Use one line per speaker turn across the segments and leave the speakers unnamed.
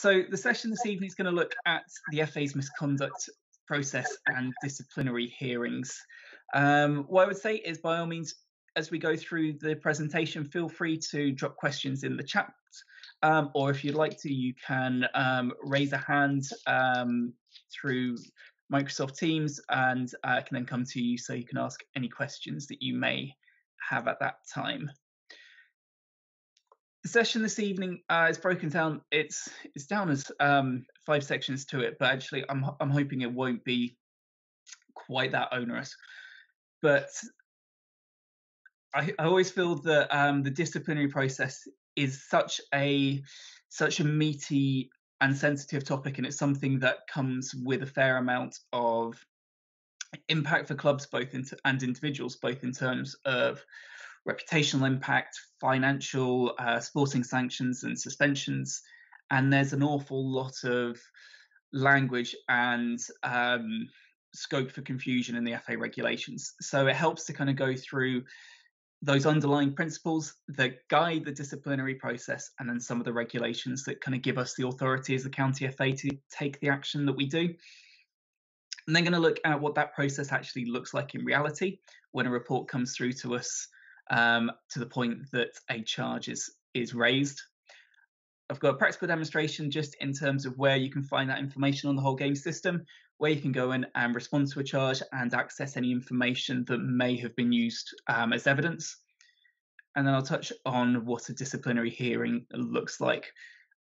So the session this evening is going to look at the FA's misconduct process and disciplinary hearings. Um, what I would say is, by all means, as we go through the presentation, feel free to drop questions in the chat, um, or if you'd like to, you can um, raise a hand um, through Microsoft Teams, and uh, I can then come to you so you can ask any questions that you may have at that time. The session this evening uh, is broken down. It's it's down as um, five sections to it, but actually, I'm I'm hoping it won't be quite that onerous. But I, I always feel that um, the disciplinary process is such a such a meaty and sensitive topic, and it's something that comes with a fair amount of impact for clubs, both in, and individuals, both in terms of reputational impact, financial, uh, sporting sanctions and suspensions, and there's an awful lot of language and um, scope for confusion in the FA regulations. So it helps to kind of go through those underlying principles that guide the disciplinary process and then some of the regulations that kind of give us the authority as the county FA to take the action that we do. And then going to look at what that process actually looks like in reality when a report comes through to us um, to the point that a charge is is raised. I've got a practical demonstration just in terms of where you can find that information on the whole game system, where you can go in and respond to a charge and access any information that may have been used um, as evidence. And then I'll touch on what a disciplinary hearing looks like.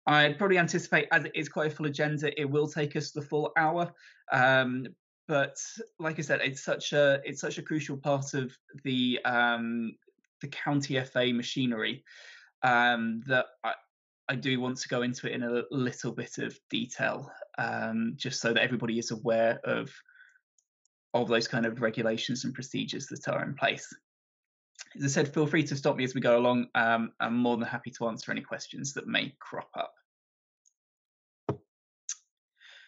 I'd probably anticipate, as it is quite a full agenda, it will take us the full hour. Um, but like I said, it's such a it's such a crucial part of the um, the county FA machinery um, that I, I do want to go into it in a little bit of detail, um, just so that everybody is aware of of those kind of regulations and procedures that are in place. As I said, feel free to stop me as we go along. Um, I'm more than happy to answer any questions that may crop up.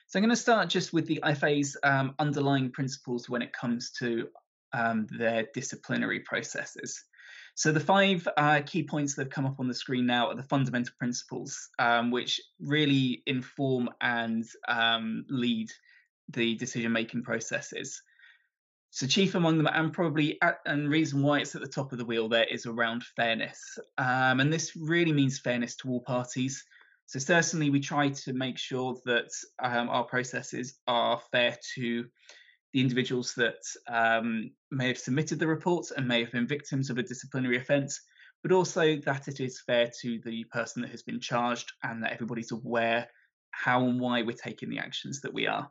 So I'm going to start just with the FA's um, underlying principles when it comes to um, their disciplinary processes. So the five uh, key points that have come up on the screen now are the fundamental principles, um, which really inform and um, lead the decision-making processes. So chief among them, and probably at, and reason why it's at the top of the wheel there is around fairness, um, and this really means fairness to all parties. So certainly we try to make sure that um, our processes are fair to the individuals that um, may have submitted the reports and may have been victims of a disciplinary offence, but also that it is fair to the person that has been charged and that everybody's aware how and why we're taking the actions that we are.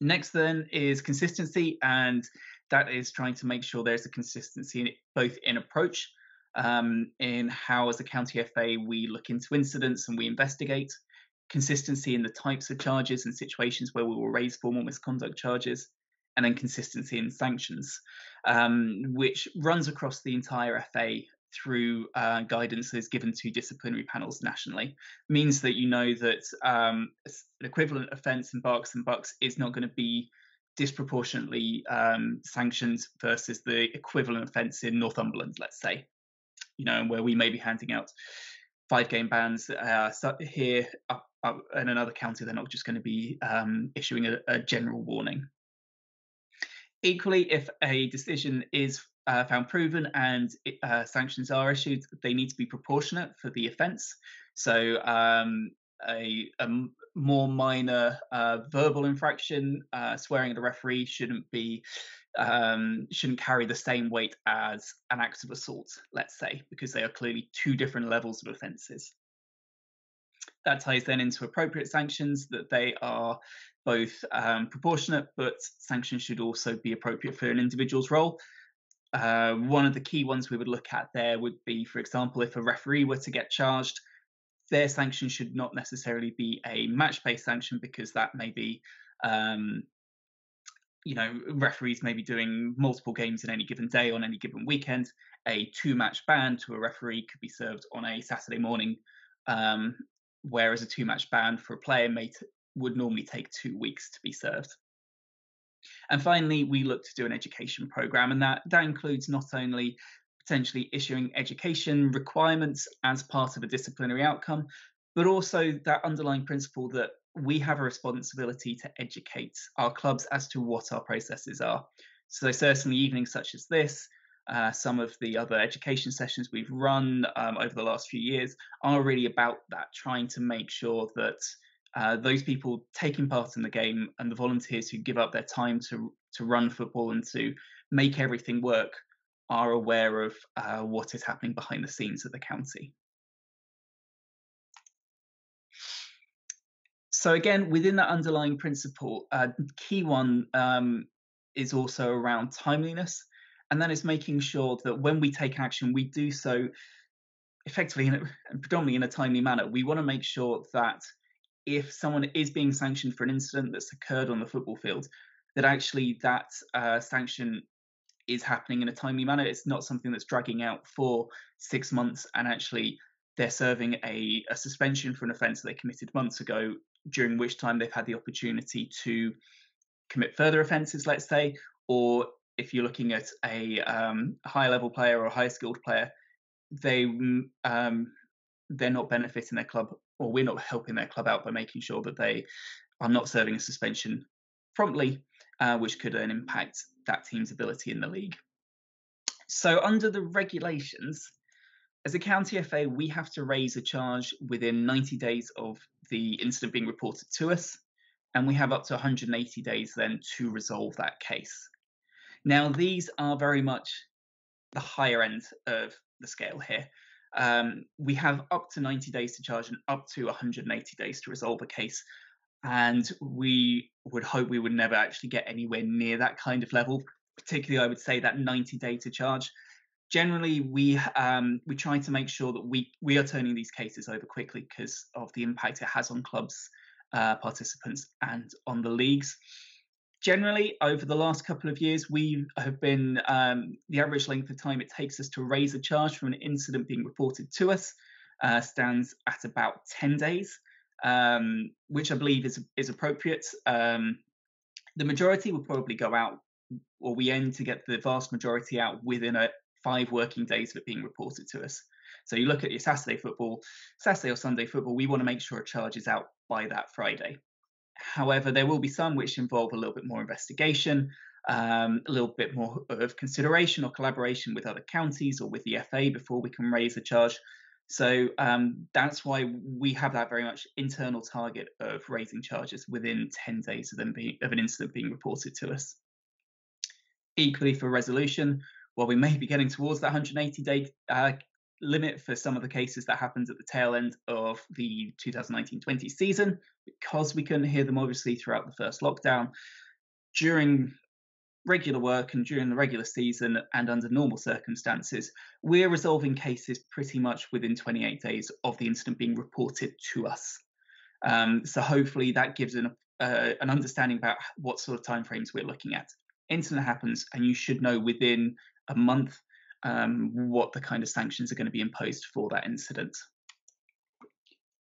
Next, then, is consistency, and that is trying to make sure there's a consistency in it, both in approach, um, in how, as a county FA, we look into incidents and we investigate, consistency in the types of charges and situations where we will raise formal misconduct charges, and then consistency in sanctions, um, which runs across the entire FA through uh, guidance that is given to disciplinary panels nationally. Means that you know that um, an equivalent offence in Berks and Bucks is not going to be disproportionately um, sanctioned versus the equivalent offence in Northumberland, let's say, you know, where we may be handing out five game bans uh, here up in another county, they're not just going to be um, issuing a, a, general warning. Equally, if a decision is uh, found proven and uh, sanctions are issued, they need to be proportionate for the offence. So, um, a, a, more minor uh, verbal infraction, uh, swearing at a referee, shouldn't be um, shouldn't carry the same weight as an act of assault, let's say, because they are clearly two different levels of offences. That ties then into appropriate sanctions, that they are both um, proportionate, but sanctions should also be appropriate for an individual's role. Uh, one of the key ones we would look at there would be, for example, if a referee were to get charged, their sanction should not necessarily be a match-based sanction because that may be, um, you know, referees may be doing multiple games in any given day on any given weekend. A two-match ban to a referee could be served on a Saturday morning um, whereas a two match ban for a player may t- would normally take two weeks to be served. And finally, we look to do an education program, and that, that includes not only potentially issuing education requirements as part of a disciplinary outcome, but also that underlying principle that we have a responsibility to educate our clubs as to what our processes are. So certainly evenings such as this, uh, some of the other education sessions we've run um, over the last few years are really about that, trying to make sure that uh, those people taking part in the game and the volunteers who give up their time to to run football and to make everything work are aware of uh, what is happening behind the scenes at the county. So again, within that underlying principle, a uh, key one um, is also around timeliness, and that is making sure that when we take action, we do so effectively and predominantly in a timely manner. We want to make sure that if someone is being sanctioned for an incident that's occurred on the football field, that actually that uh, sanction is happening in a timely manner. It's not something that's dragging out for six months and actually they're serving a, a suspension for an offence they committed months ago, during which time they've had the opportunity to commit further offences, let's say, or if you're looking at a um, higher level player or a high skilled player, they um, they're not benefiting their club or we're not helping their club out by making sure that they are not serving a suspension promptly, uh, which could then impact that team's ability in the league. So, under the regulations, as a county FA, we have to raise a charge within 90 days of the incident being reported to us, and we have up to 180 days then to resolve that case. Now, these are very much the higher end of the scale here. Um, we have up to 90 days to charge and up to 180 days to resolve a case. And we would hope we would never actually get anywhere near that kind of level. Particularly, I would say that 90 day to charge. Generally, we um, we try to make sure that we we are turning these cases over quickly because of the impact it has on clubs, uh, participants, and on the leagues generally over the last couple of years we have been um, the average length of time it takes us to raise a charge from an incident being reported to us uh, stands at about 10 days um, which i believe is is appropriate. Um, the majority will probably go out or we aim to get the vast majority out within a five working days of it being reported to us. So you look at your saturday football saturday or sunday football we want to make sure a charge is out by that friday However, there will be some which involve a little bit more investigation, um, a little bit more of consideration or collaboration with other counties or with the FA before we can raise a charge. So um, that's why we have that very much internal target of raising charges within 10 days of, them being, of an incident being reported to us. Equally for resolution, while we may be getting towards that 180 day uh, limit for some of the cases that happened at the tail end of the 2019-20 season because we couldn't hear them obviously throughout the first lockdown. During regular work and during the regular season and under normal circumstances we're resolving cases pretty much within 28 days of the incident being reported to us. Um, so hopefully that gives an, uh, an understanding about what sort of timeframes we're looking at. Incident happens and you should know within a month um, what the kind of sanctions are going to be imposed for that incident.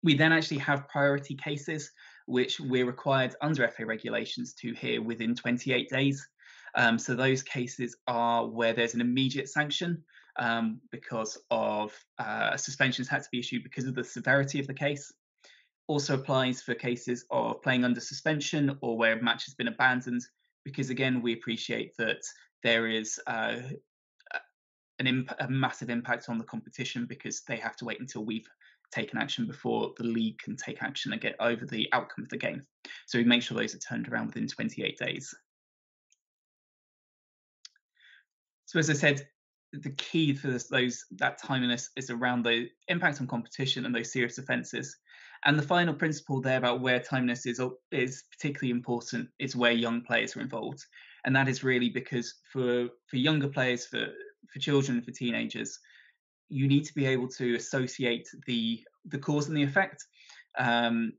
We then actually have priority cases, which we're required under FA regulations to hear within 28 days. Um, so those cases are where there's an immediate sanction um, because of uh, suspensions had to be issued because of the severity of the case. Also applies for cases of playing under suspension or where a match has been abandoned, because again we appreciate that there is uh, an imp- a massive impact on the competition because they have to wait until we've taken action before the league can take action and get over the outcome of the game. So we make sure those are turned around within 28 days. So as I said, the key for this, those that timeliness is around the impact on competition and those serious offences. And the final principle there about where timeliness is is particularly important is where young players are involved, and that is really because for for younger players, for for children, for teenagers, you need to be able to associate the the cause and the effect. Um,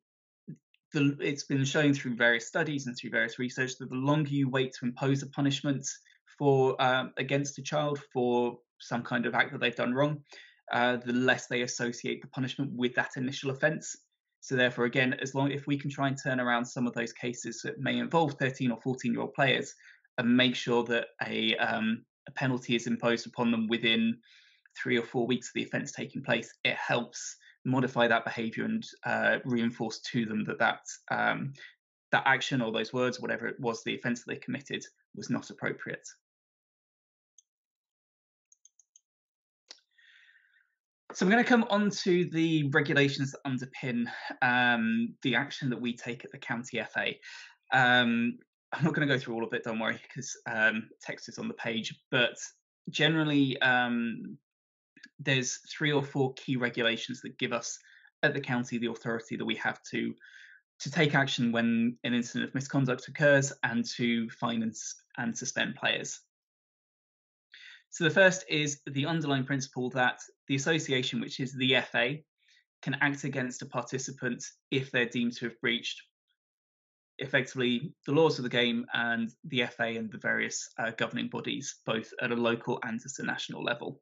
the, it's been shown through various studies and through various research that the longer you wait to impose a punishment for um, against a child for some kind of act that they've done wrong, uh, the less they associate the punishment with that initial offence. So therefore, again, as long if we can try and turn around some of those cases that may involve 13 or 14 year old players and make sure that a um, a penalty is imposed upon them within three or four weeks of the offence taking place, it helps modify that behaviour and uh, reinforce to them that that um, that action or those words, whatever it was, the offence that they committed was not appropriate. So we're going to come on to the regulations that underpin um, the action that we take at the county FA. Um, I'm not going to go through all of it, don't worry, because um, text is on the page. But generally, um, there's three or four key regulations that give us at the county the authority that we have to to take action when an incident of misconduct occurs and to finance and suspend players. So the first is the underlying principle that the association, which is the FA, can act against a participant if they're deemed to have breached effectively the laws of the game and the FA and the various uh, governing bodies, both at a local and at a national level.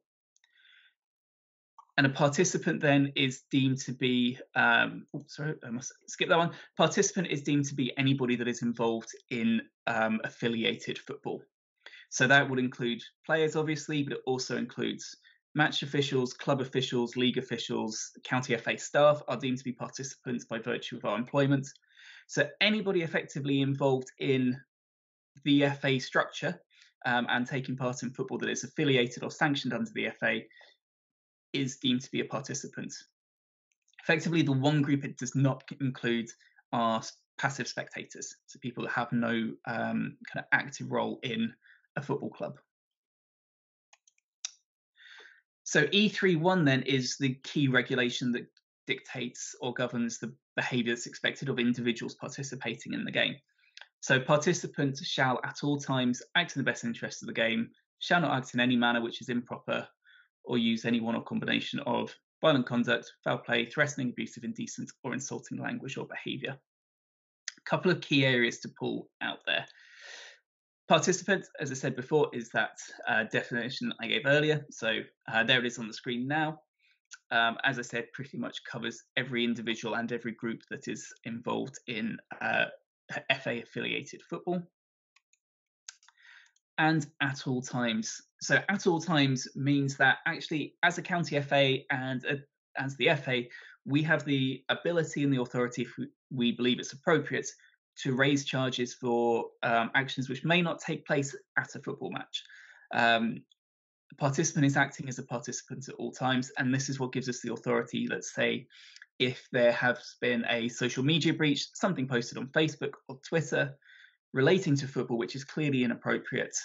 And a participant then is deemed to be, um, sorry, I must skip that one. Participant is deemed to be anybody that is involved in um, affiliated football. So that would include players, obviously, but it also includes match officials, club officials, league officials, county FA staff are deemed to be participants by virtue of our employment. So anybody effectively involved in the FA structure um, and taking part in football that is affiliated or sanctioned under the FA is deemed to be a participant. Effectively, the one group it does not include are passive spectators, so people that have no um, kind of active role in a football club. So E31 then is the key regulation that dictates or governs the behaviour that's expected of individuals participating in the game. So participants shall at all times act in the best interest of the game, shall not act in any manner which is improper, or use any one or combination of violent conduct, foul play, threatening, abusive, indecent, or insulting language or behaviour. A couple of key areas to pull out there. Participant, as I said before, is that uh, definition I gave earlier. So uh, there it is on the screen now. Um, as I said, pretty much covers every individual and every group that is involved in uh, FA affiliated football. And at all times. So, at all times means that actually, as a county FA and uh, as the FA, we have the ability and the authority, if we believe it's appropriate, to raise charges for um, actions which may not take place at a football match. Um, a participant is acting as a participant at all times, and this is what gives us the authority. Let's say if there has been a social media breach, something posted on Facebook or Twitter relating to football, which is clearly inappropriate.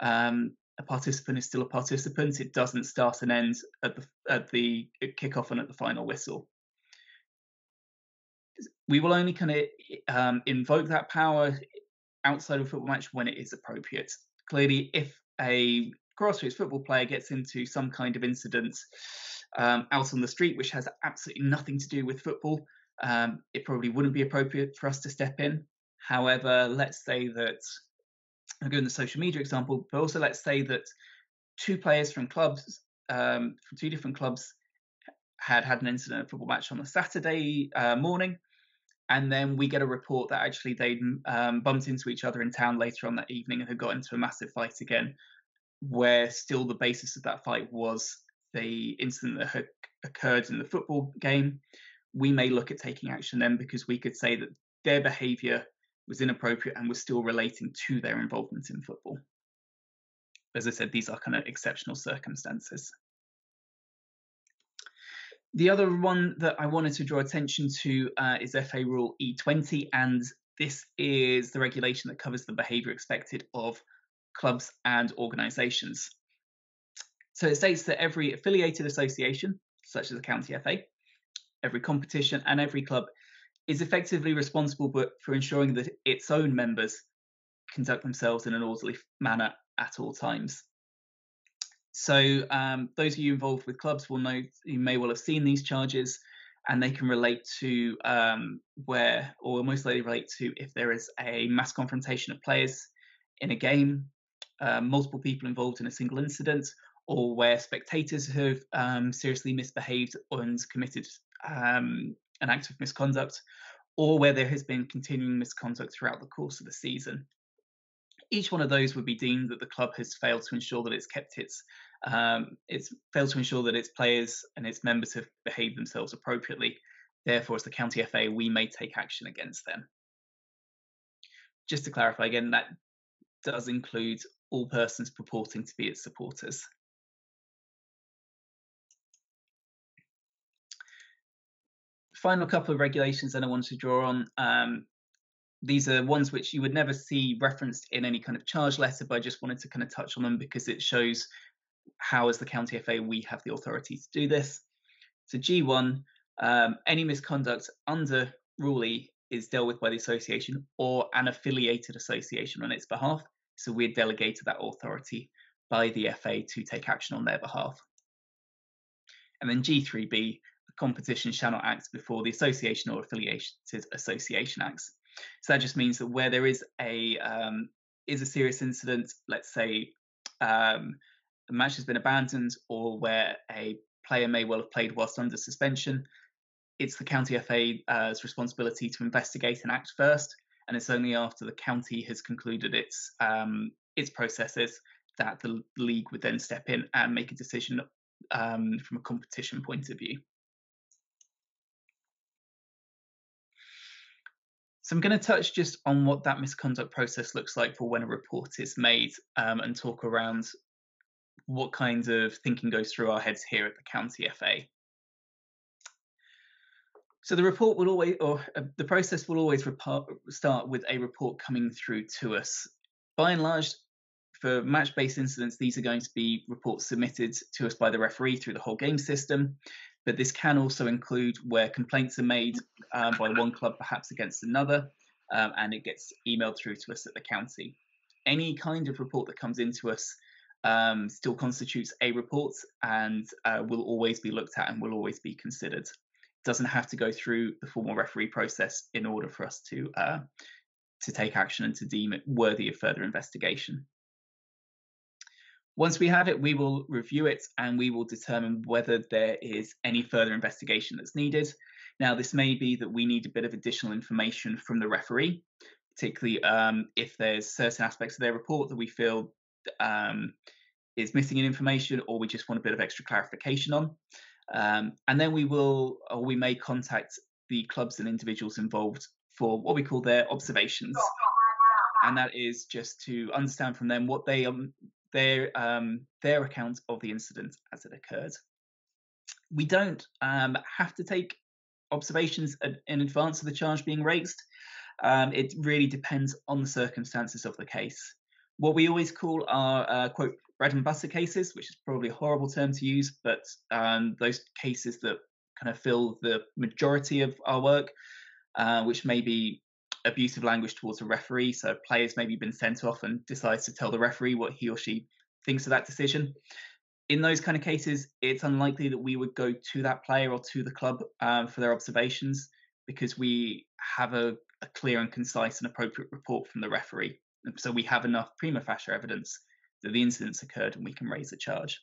Um, a participant is still a participant. It doesn't start and end at the at the kickoff and at the final whistle we will only kind of um, invoke that power outside of a football match when it is appropriate. Clearly, if a grassroots football player gets into some kind of incident um, out on the street which has absolutely nothing to do with football, um, it probably wouldn't be appropriate for us to step in. However, let's say that I'll go in the social media example, but also let's say that two players from clubs, um, from two different clubs, had had an incident a football match on a Saturday uh, morning and then we get a report that actually they'd um, bumped into each other in town later on that evening and had got into a massive fight again, where still the basis of that fight was the incident that had occurred in the football game. We may look at taking action then because we could say that their behaviour was inappropriate and was still relating to their involvement in football. As I said, these are kind of exceptional circumstances. The other one that I wanted to draw attention to uh, is FA Rule E20, and this is the regulation that covers the behaviour expected of clubs and organisations. So it states that every affiliated association, such as the county FA, every competition, and every club is effectively responsible for ensuring that its own members conduct themselves in an orderly manner at all times. So um, those of you involved with clubs will know you may well have seen these charges, and they can relate to um, where, or most likely relate to if there is a mass confrontation of players in a game, uh, multiple people involved in a single incident, or where spectators have um, seriously misbehaved and committed um, an act of misconduct, or where there has been continuing misconduct throughout the course of the season. Each one of those would be deemed that the club has failed to ensure that it's kept its Um, it's failed to ensure that its players and its members have behaved themselves appropriately. Therefore, as the county FA, we may take action against them. Just to clarify again, that does include all persons purporting to be its supporters. Final couple of regulations that I wanted to draw on. Um, these are ones which you would never see referenced in any kind of charge letter, but I just wanted to kind of touch on them because it shows how, as the county FA, we have the authority to do this. So G1, um, any misconduct under Rule E is dealt with by the association or an affiliated association on its behalf. So we're delegated that authority by the FA to take action on their behalf. And then G3B, the competition shall not act before the association or affiliated association acts. So that just means that where there is a um, is a serious incident, let's say um, the match has been abandoned, or where a player may well have played whilst under suspension, it's the county FA's responsibility to investigate and act first, and it's only after the county has concluded its um, its processes that the league would then step in and make a decision um, from a competition point of view. So I'm going to touch just on what that misconduct process looks like for when a report is made um, and talk around what kinds of thinking goes through our heads here at the county FA. So the report will always, or uh, the process will always start with a report coming through to us. By and large, for match-based incidents, these are going to be reports submitted to us by the referee through the whole game system. But this can also include where complaints are made um, by one club, perhaps against another, um, and it gets emailed through to us at the county. Any kind of report that comes into us um, still constitutes a report and uh, will always be looked at and will always be considered doesn't have to go through the formal referee process in order for us to uh, to take action and to deem it worthy of further investigation. Once we have it, we will review it and we will determine whether there is any further investigation that's needed. Now, this may be that we need a bit of additional information from the referee, particularly um, if there's certain aspects of their report that we feel um, is missing in information or we just want a bit of extra clarification on. Um, and then we will, or we may contact the clubs and individuals involved for what we call their observations. And that is just to understand from them what they um, their um, their account of the incident as it occurred. We don't um, have to take observations in advance of the charge being raised. Um, it really depends on the circumstances of the case. What we always call our uh, quote bread and butter cases, which is probably a horrible term to use, but um, those cases that kind of fill the majority of our work, uh, which may be abusive language towards a referee. So players maybe been sent off and decides to tell the referee what he or she thinks of that decision. In those kind of cases, it's unlikely that we would go to that player or to the club um, for their observations because we have a, a clear and concise and appropriate report from the referee. So we have enough prima facie evidence that the incidents occurred and we can raise a charge.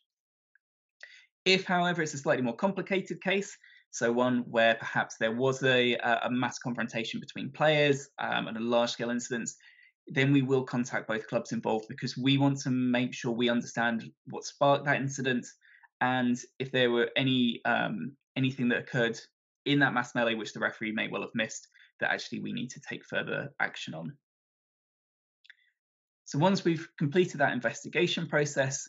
If, however, it's a slightly more complicated case, so one where perhaps there was a, a mass confrontation between players um, and a large scale incident, then we will contact both clubs involved because we want to make sure we understand what sparked that incident and if there were any um, anything that occurred in that mass melee which the referee may well have missed that actually we need to take further action on. So once we've completed that investigation process,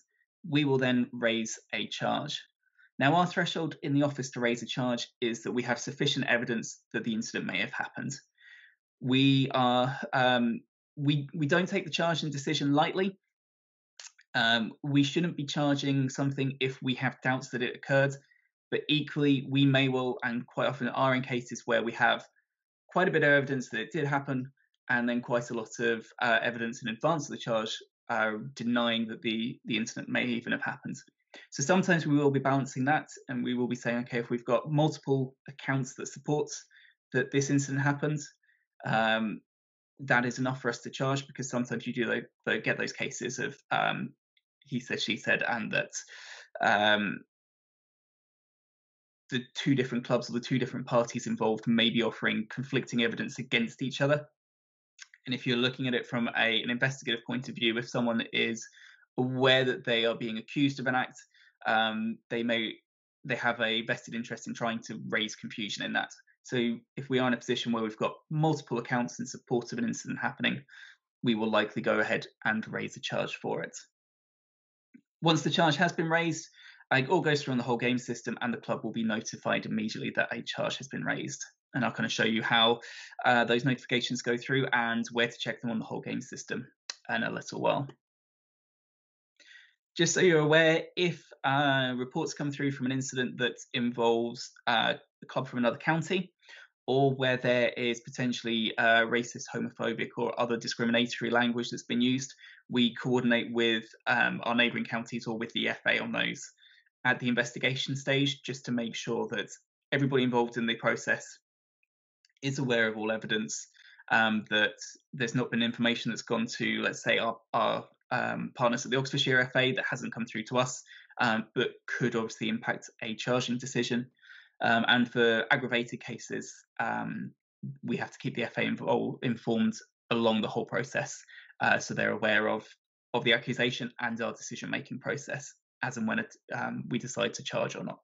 we will then raise a charge. Now, our threshold in the office to raise a charge is that we have sufficient evidence that the incident may have happened. We are um, we we don't take the charge and decision lightly. Um, we shouldn't be charging something if we have doubts that it occurred, but equally we may well and quite often are in cases where we have quite a bit of evidence that it did happen, and then quite a lot of uh, evidence in advance of the charge uh, denying that the the incident may even have happened. So sometimes we will be balancing that, and we will be saying, okay, if we've got multiple accounts that support that this incident happened, um, that is enough for us to charge because sometimes you do get those cases of um, he said, she said, and that um, the two different clubs or the two different parties involved may be offering conflicting evidence against each other. And if you're looking at it from a, an investigative point of view, if someone is aware that they are being accused of an act, um, they may they have a vested interest in trying to raise confusion in that. So if we are in a position where we've got multiple accounts in support of an incident happening, we will likely go ahead and raise a charge for it. Once the charge has been raised, it all goes through on the whole game system, and the club will be notified immediately that a charge has been raised. And I'll kind of show you how uh, those notifications go through and where to check them on the whole game system in a little while. Just so you're aware, if uh, reports come through from an incident that involves uh, the club from another county, or where there is potentially uh, racist, homophobic, or other discriminatory language that's been used, we coordinate with um, our neighbouring counties or with the FA on those at the investigation stage, just to make sure that everybody involved in the process is aware of all evidence, um, that there's not been information that's gone to, let's say, our, our um, partners at the Oxfordshire FA that hasn't come through to us, um, but could obviously impact a charging decision. Um, and for aggravated cases, um, we have to keep the FA involved, informed along the whole process, uh, so they're aware of of the accusation and our decision making process as and when it, um, we decide to charge or not.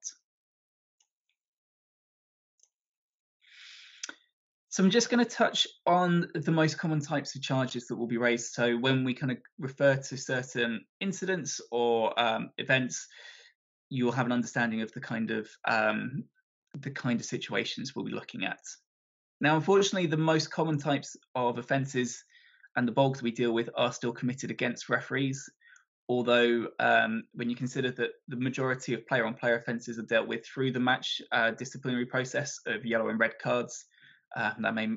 So I'm just going to touch on the most common types of charges that will be raised. So when we kind of refer to certain incidents or um, events, you will have an understanding of the kind of um, the kind of situations we'll be looking at. Now, unfortunately, the most common types of offences and the bulk that we deal with are still committed against referees. Although, um, when you consider that the majority of player on player offences are dealt with through the match uh, disciplinary process of yellow and red cards, uh, that may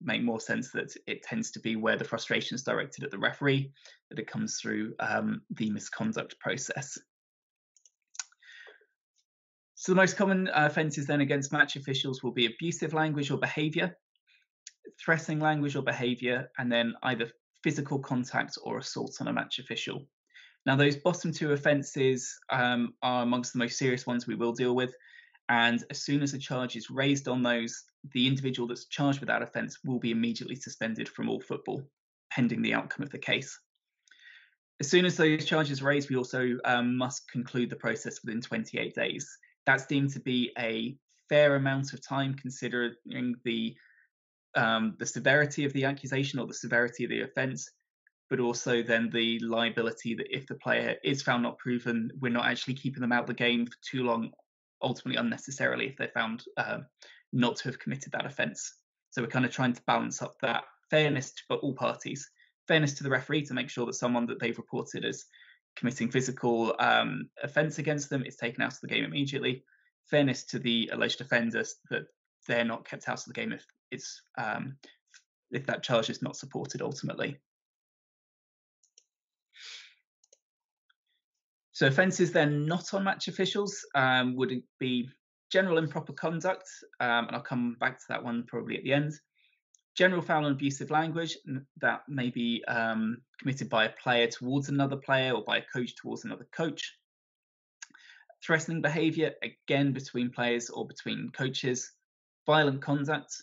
make more sense that it tends to be where the frustration is directed at the referee, that it comes through um, the misconduct process. So the most common uh, offences then against match officials will be abusive language or behaviour, threatening language or behaviour, and then either physical contact or assault on a match official. Now, those bottom two offences um, are amongst the most serious ones we will deal with. And as soon as a charge is raised on those, the individual that's charged with that offence will be immediately suspended from all football, pending the outcome of the case. As soon as those charges are raised, we also um, must conclude the process within 28 days that's deemed to be a fair amount of time considering the um, the severity of the accusation or the severity of the offence, but also then the liability that if the player is found not proven, we're not actually keeping them out of the game for too long, ultimately unnecessarily if they're found um, not to have committed that offence. So we're kind of trying to balance up that fairness for all parties, fairness to the referee to make sure that someone that they've reported as committing physical um, offence against them is taken out of the game immediately. Fairness to the alleged offenders that they're not kept out of the game if it's um, if that charge is not supported ultimately. So offences then not on match officials um, would be general improper conduct, um, and I'll come back to that one probably at the end general foul and abusive language that may be um, committed by a player towards another player or by a coach towards another coach. Threatening behaviour, again, between players or between coaches. Violent conduct.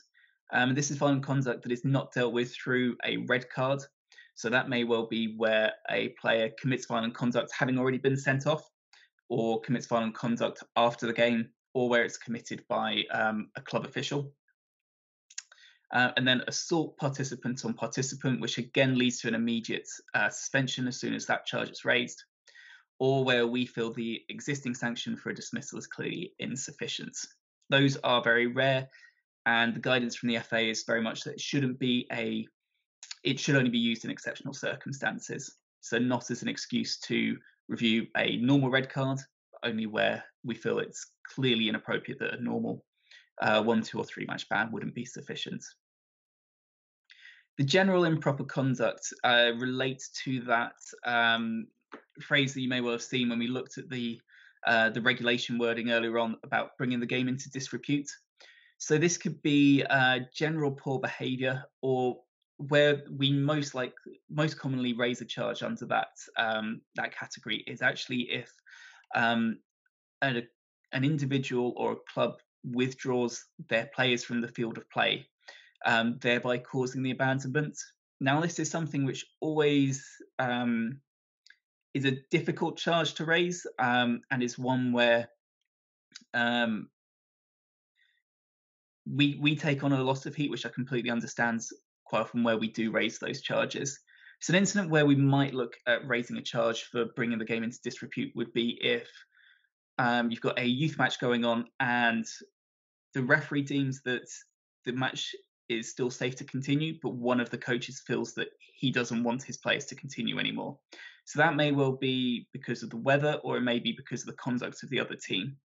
Um, this is violent conduct that is not dealt with through a red card. So that may well be where a player commits violent conduct having already been sent off, or commits violent conduct after the game, or where it's committed by um, a club official. Uh, and then assault participant on participant, which again leads to an immediate uh, suspension as soon as that charge is raised, or where we feel the existing sanction for a dismissal is clearly insufficient. Those are very rare, and the guidance from the FA is very much that it shouldn't be a, it should only be used in exceptional circumstances. So not as an excuse to review a normal red card, only where we feel it's clearly inappropriate that a normal uh, one, two, or three match ban wouldn't be sufficient. The general improper conduct uh, relates to that um, phrase that you may well have seen when we looked at the uh, the regulation wording earlier on about bringing the game into disrepute. So this could be uh, general poor behaviour, or where we most like most commonly raise a charge under that um, that category is actually if um, a, an individual or a club withdraws their players from the field of play, um, thereby causing the abandonment. Now, this is something which always um, is a difficult charge to raise um, and is one where um, we we take on a lot of heat, which I completely understand quite often where we do raise those charges. So an incident where we might look at raising a charge for bringing the game into disrepute would be if um, you've got a youth match going on and the referee deems that the match is still safe to continue, but one of the coaches feels that he doesn't want his players to continue anymore. So that may well be because of the weather, or it may be because of the conduct of the other team.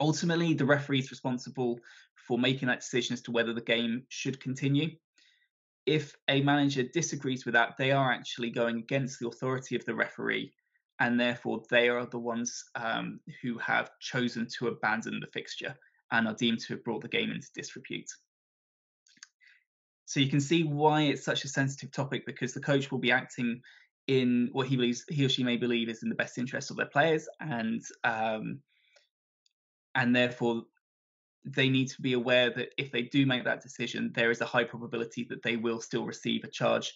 Ultimately, the referee is responsible for making that decision as to whether the game should continue. If a manager disagrees with that, they are actually going against the authority of the referee, and therefore they are the ones um, who have chosen to abandon the fixture and are deemed to have brought the game into disrepute. So you can see why it's such a sensitive topic because the coach will be acting in what he believes he or she may believe is in the best interest of their players, and um, and therefore they need to be aware that if they do make that decision, there is a high probability that they will still receive a charge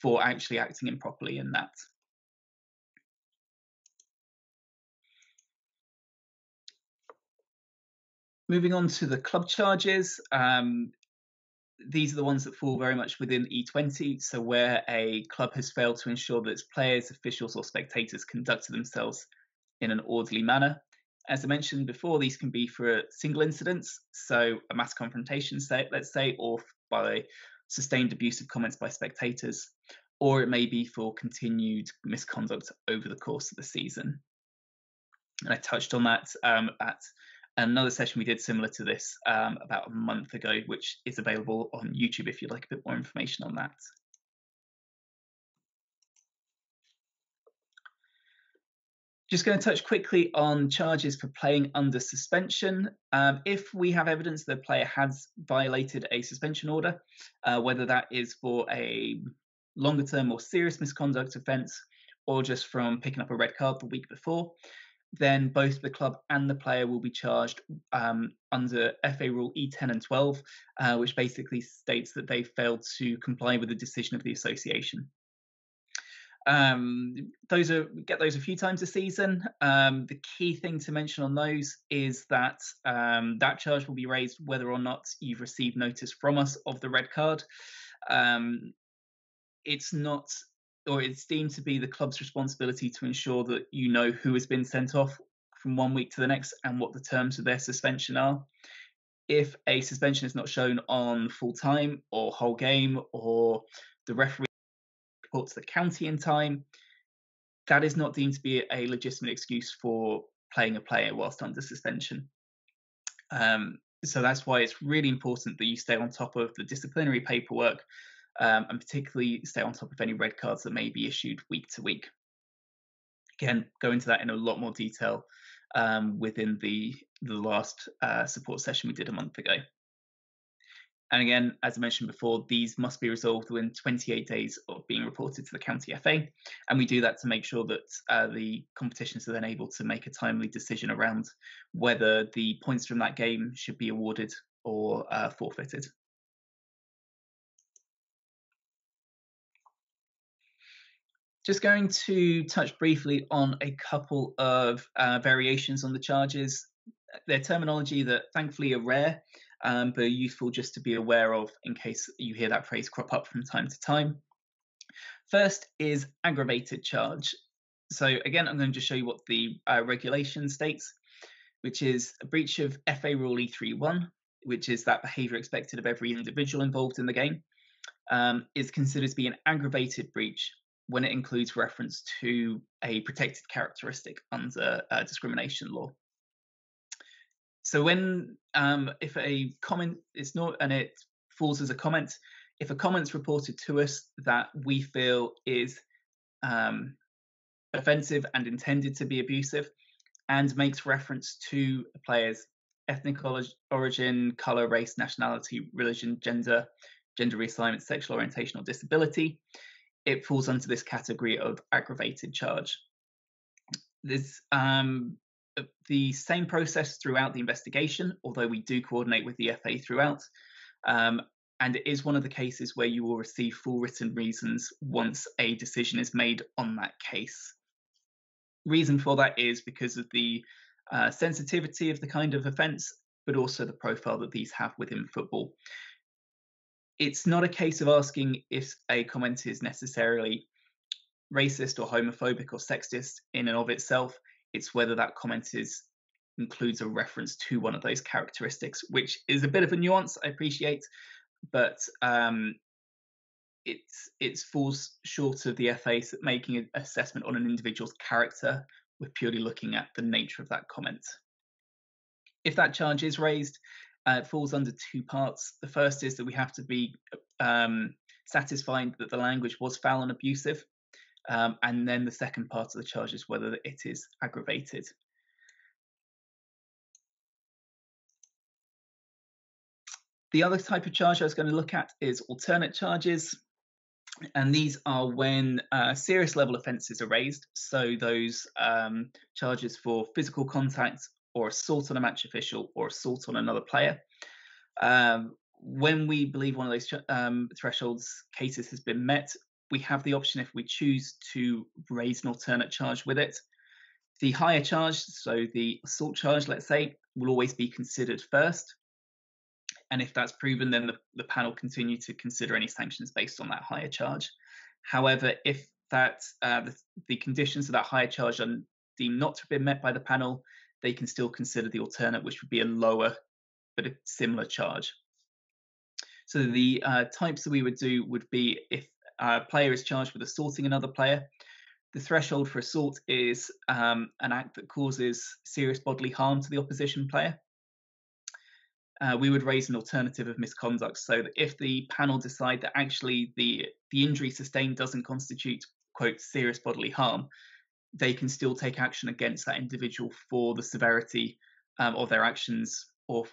for actually acting improperly in that. Moving on to the club charges, um, these are the ones that fall very much within E20. So, where a club has failed to ensure that its players, officials, or spectators conducted themselves in an orderly manner. As I mentioned before, these can be for a single incidents, so a mass confrontation, say, let's say, or by sustained abusive comments by spectators, or it may be for continued misconduct over the course of the season. And I touched on that um, at another session we did similar to this um, about a month ago, which is available on YouTube if you'd like a bit more information on that. Just going to touch quickly on charges for playing under suspension. Um, if we have evidence that a player has violated a suspension order, uh, whether that is for a longer term or serious misconduct offence or just from picking up a red card the week before, then both the club and the player will be charged um, under FA Rule E10 and 12, uh, which basically states that they failed to comply with the decision of the association. Um, those are get those a few times a season. Um, the key thing to mention on those is that um, that charge will be raised whether or not you've received notice from us of the red card. Um, it's not, or it's deemed to be the club's responsibility to ensure that you know who has been sent off from one week to the next and what the terms of their suspension are. If a suspension is not shown on full time or whole game, or the referee reports the county in time, that is not deemed to be a legitimate excuse for playing a player whilst under suspension. Um, so that's why it's really important that you stay on top of the disciplinary paperwork um, and particularly stay on top of any red cards that may be issued week to week. Again, go into that in a lot more detail um, within the the last uh, support session we did a month ago. And again, as I mentioned before, these must be resolved within 28 days of being reported to the county FA. And we do that to make sure that uh, the competitions are then able to make a timely decision around whether the points from that game should be awarded or uh, forfeited. Just going to touch briefly on a couple of uh, variations on the charges. Their terminology that thankfully are rare um, but useful just to be aware of in case you hear that phrase crop up from time to time. First is aggravated charge. So again, I'm going to just show you what the uh, regulation states, which is a breach of FA Rule E31, which is that behaviour expected of every individual involved in the game, um, is considered to be an aggravated breach when it includes reference to a protected characteristic under uh, discrimination law. So when um, if a comment is not and it falls as a comment, if a comment's reported to us that we feel is um, offensive and intended to be abusive, and makes reference to a player's ethnic origin, color, race, nationality, religion, gender, gender reassignment, sexual orientation, or disability, it falls under this category of aggravated charge. This um, the same process throughout the investigation, although we do coordinate with the FA throughout. Um, and it is one of the cases where you will receive full written reasons once a decision is made on that case. reason for that is because of the uh, sensitivity of the kind of offence, but also the profile that these have within football. It's not a case of asking if a comment is necessarily racist or homophobic or sexist in and of itself. It's whether that comment is includes a reference to one of those characteristics, which is a bit of a nuance, I appreciate, but um, it's it falls short of the FA making an assessment on an individual's character. We're purely looking at the nature of that comment. If that charge is raised, uh, it falls under two parts. The first is that we have to be um, satisfied that the language was foul and abusive. Um, and then the second part of the charge is whether it is aggravated. The other type of charge I was going to look at is alternate charges. And these are when uh, serious level offences are raised. So those um, charges for physical contact or assault on a match official or assault on another player. Um, when we believe one of those um, thresholds cases has been met, we have the option if we choose to raise an alternate charge with it. The higher charge, so the assault charge, let's say, will always be considered first. And if that's proven, then the, the panel continue to consider any sanctions based on that higher charge. However, if that uh, the, the, conditions of that higher charge are deemed not to have been met by the panel, they can still consider the alternate, which would be a lower but a similar charge. So the uh, types that we would do would be if a player is charged with assaulting another player, the threshold for assault is um, an act that causes serious bodily harm to the opposition player uh, we would raise an alternative of misconduct so that if the panel decide that actually the the injury sustained doesn't constitute quote serious bodily harm they can still take action against that individual for the severity um, of their actions or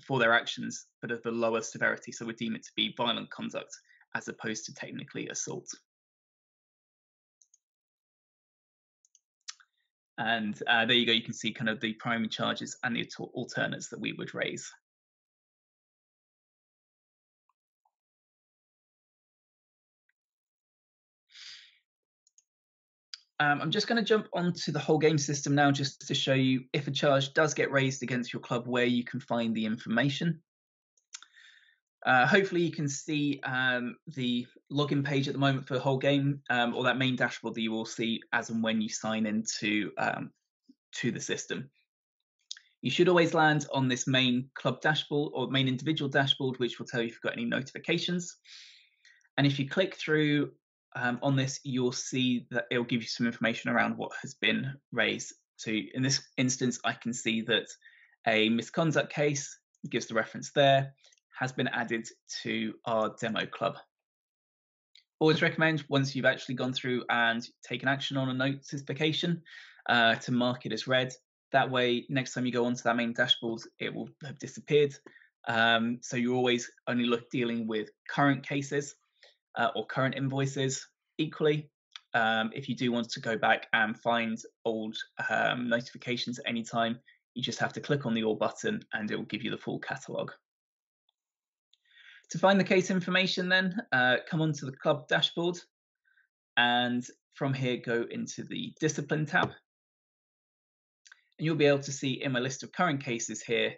for their actions but of the lower severity. So we deem it to be violent conduct as opposed to technically assault. And uh, there you go. You can see kind of the primary charges and the alternates that we would raise Um, I'm just going to jump onto the whole game system now just to show you if a charge does get raised against your club where you can find the information. Uh, hopefully you can see um, the login page at the moment for the whole game um, or that main dashboard that you will see as and when you sign into um, to the system. You should always land on this main club dashboard or main individual dashboard, which will tell you if you've got any notifications. And if you click through um, on this, you'll see that it'll give you some information around what has been raised. So in this instance, I can see that a misconduct case gives the reference there, has been added to our demo club. Always recommend once you've actually gone through and taken action on a notification uh, to mark it as read. That way, next time you go onto that main dashboard, it will have disappeared. Um, so you're always only look dealing with current cases uh, or current invoices. Equally, um, if you do want to go back and find old um, notifications at any time, you just have to click on the All button and it will give you the full catalogue. To find the case information then, uh, come onto the club dashboard and from here go into the discipline tab. And you'll be able to see in my list of current cases here,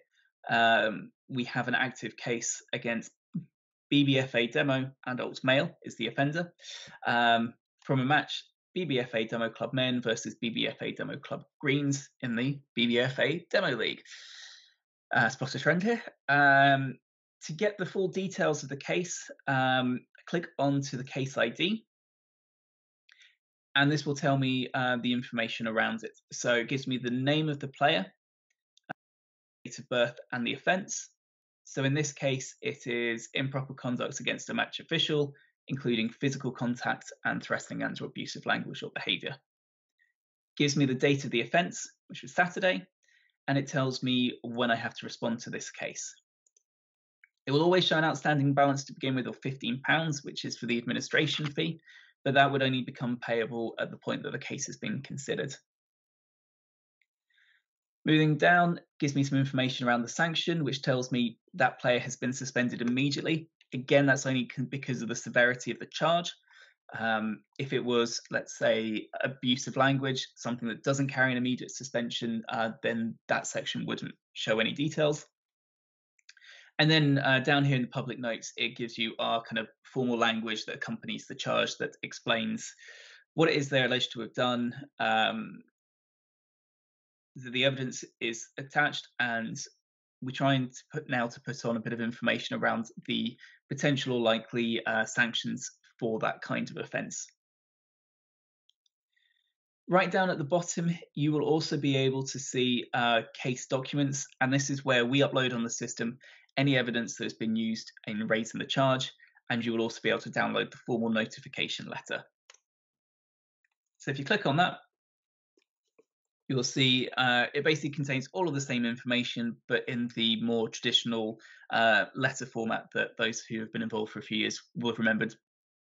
um, we have an active case against BBFA Demo Adult Male is the offender um, from a match BBFA Demo Club Men versus BBFA Demo Club Greens in the BBFA Demo League. Uh, spot a trend here. Um, to get the full details of the case, um, click onto the case ID. And this will tell me uh, the information around it. So it gives me the name of the player, date of birth, and the offence. So in this case, it is improper conduct against a match official, including physical contact and threatening and or abusive language or behaviour. Gives me the date of the offence, which was Saturday, and it tells me when I have to respond to this case. It will always show an outstanding balance to begin with of £15, which is for the administration fee, but that would only become payable at the point that the case has been considered. Moving down gives me some information around the sanction, which tells me that player has been suspended immediately. Again, that's only because of the severity of the charge. Um, if it was, let's say, abusive language, something that doesn't carry an immediate suspension, uh, then that section wouldn't show any details. And then uh, down here in the public notes, it gives you our kind of formal language that accompanies the charge that explains what it is they're alleged to have done. Um, the, evidence is attached, and we're trying to put now to put on a bit of information around the potential or likely uh, sanctions for that kind of offence. Right down at the bottom, you will also be able to see uh, case documents, and this is where we upload on the system any evidence that has been used in raising the charge, and you will also be able to download the formal notification letter. So if you click on that, you'll see uh, it basically contains all of the same information, but in the more traditional uh, letter format that those of you who have been involved for a few years will have remembered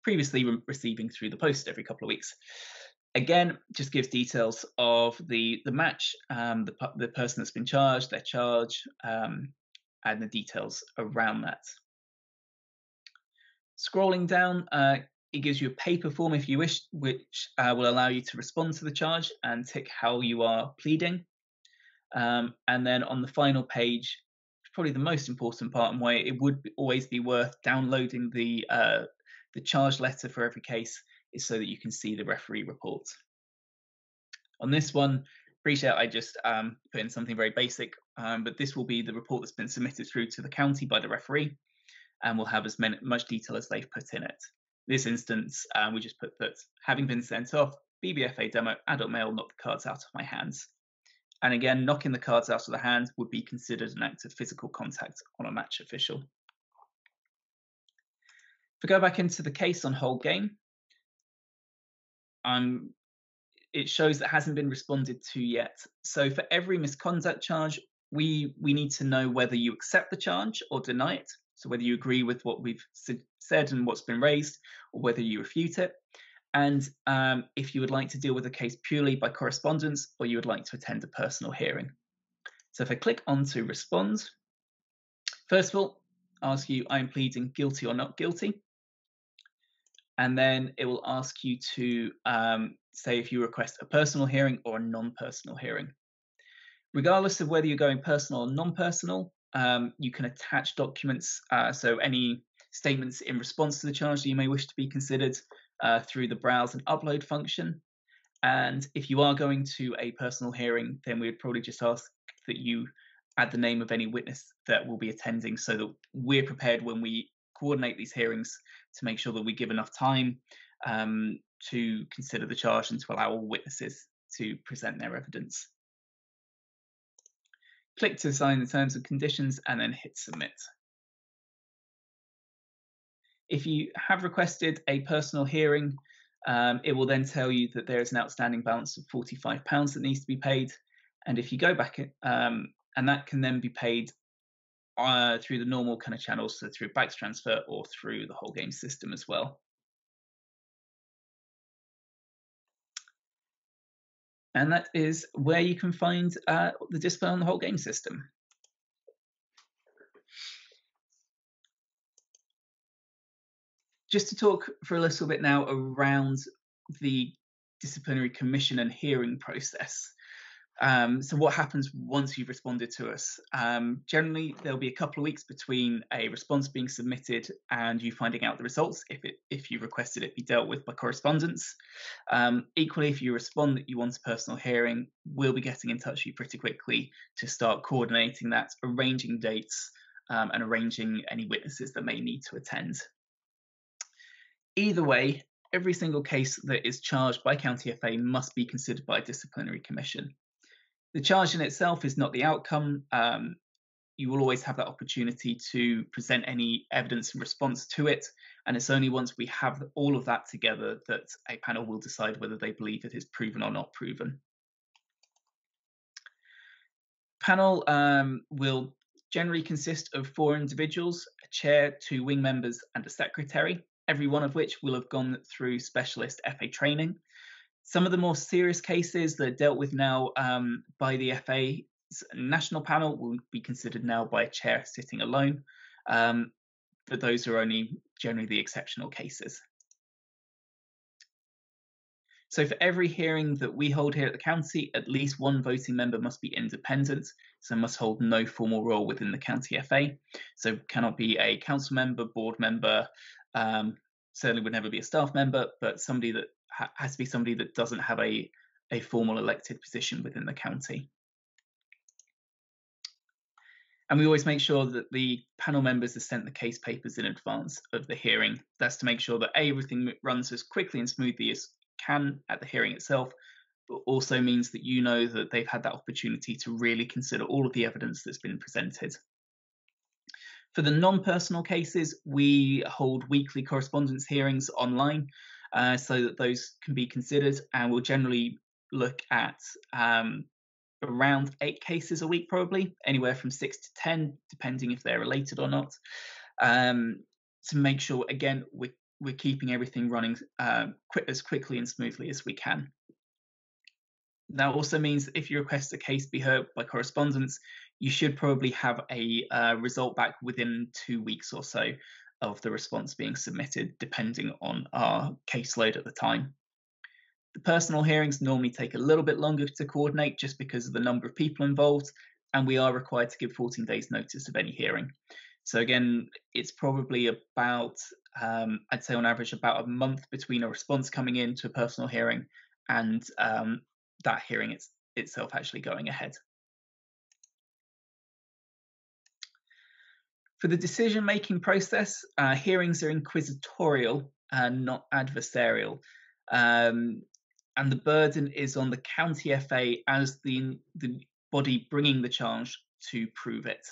previously re receiving through the post every couple of weeks. Again, just gives details of the the match, um, the the person that's been charged, their charge, um, and the details around that. Scrolling down, uh, it gives you a paper form if you wish, which uh, will allow you to respond to the charge and tick how you are pleading. Um, and then on the final page, probably the most important part and why it would always be worth downloading the uh, the charge letter for every case is so that you can see the referee report. On this one, appreciate I just um, put in something very basic, um, but this will be the report that's been submitted through to the county by the referee and will have as many, much detail as they've put in it. This instance, um, we just put that having been sent off, BBFA demo, adult male knocked the cards out of my hands. And again, knocking the cards out of the hand would be considered an act of physical contact on a match official. If we go back into the case on whole game, um, it shows that hasn't been responded to yet. So for every misconduct charge, we we need to know whether you accept the charge or deny it. So whether you agree with what we've said and what's been raised, or whether you refute it. And um, if you would like to deal with the case purely by correspondence, or you would like to attend a personal hearing. So if I click on to respond, first of all, ask you, I'm pleading guilty or not guilty and then it will ask you to um, say if you request a personal hearing or a non-personal hearing. Regardless of whether you're going personal or non-personal, um, you can attach documents, uh, so any statements in response to the charge that you may wish to be considered uh, through the browse and upload function. And if you are going to a personal hearing, then we would probably just ask that you add the name of any witness that will be attending so that we're prepared when we coordinate these hearings to make sure that we give enough time um, to consider the charge and to allow all witnesses to present their evidence. Click to sign the terms and conditions and then hit submit. If you have requested a personal hearing, um, it will then tell you that there is an outstanding balance of £45 that needs to be paid. And if you go back, um, and that can then be paid uh, through the normal kind of channels, so through BACS transfer or through the whole game system as well. And that is where you can find uh, the display on the whole game system. Just to talk for a little bit now around the disciplinary commission and hearing process. Um, so what happens once you've responded to us? Um, generally, there'll be a couple of weeks between a response being submitted and you finding out the results. If it if you requested it be dealt with by correspondence. Um, equally, if you respond that you want a personal hearing, we'll be getting in touch with you pretty quickly to start coordinating that, arranging dates, um, and arranging any witnesses that may need to attend. Either way, every single case that is charged by County FA must be considered by a disciplinary commission. The charge in itself is not the outcome. Um, you will always have that opportunity to present any evidence in response to it. And it's only once we have all of that together that a panel will decide whether they believe it is proven or not proven. Panel um, will generally consist of four individuals, a chair, two wing members, and a secretary, every one of which will have gone through specialist FA training. Some of the more serious cases that are dealt with now um, by the FA national panel will be considered now by a chair sitting alone, um, but those are only generally the exceptional cases. So, for every hearing that we hold here at the county, at least one voting member must be independent, so must hold no formal role within the county FA. So, cannot be a council member, board member, um, certainly would never be a staff member, but somebody that ha- has to be somebody that doesn't have a, a formal elected position within the county. And we always make sure that the panel members are sent the case papers in advance of the hearing. That's to make sure that A, everything runs as quickly and smoothly as can at the hearing itself, but also means that you know that they've had that opportunity to really consider all of the evidence that's been presented. For the non personal cases, we hold weekly correspondence hearings online uh, so that those can be considered, and we'll generally look at um, around eight cases a week, probably anywhere from six to 10, depending if they're related or not, um, to make sure, again, we're, we're keeping everything running uh, quick, as quickly and smoothly as we can. That also means if you request a case be heard by correspondence, you should probably have a uh, result back within two weeks or so of the response being submitted, depending on our caseload at the time. The personal hearings normally take a little bit longer to coordinate just because of the number of people involved, and we are required to give 14 days notice of any hearing. So again, it's probably about, um, I'd say on average, about a month between a response coming in to a personal hearing and um, that hearing it's, itself actually going ahead. For the decision-making process, uh, hearings are inquisitorial and not adversarial. Um, and the burden is on the county FA as the, the body bringing the charge to prove it.